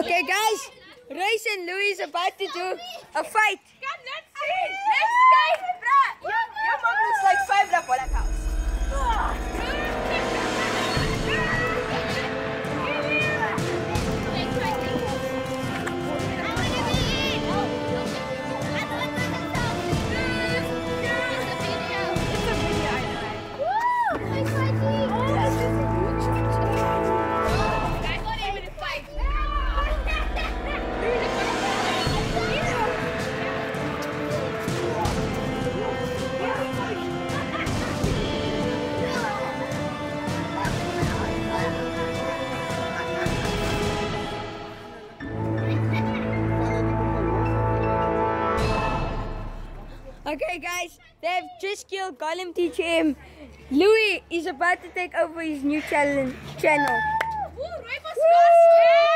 Okay, guys. Royce and Louis is about to do a fight. Come. Let's see. Okay, guys. They have just killed Gollum teacher him. Louis is about to take over his new challenge channel. Was lost.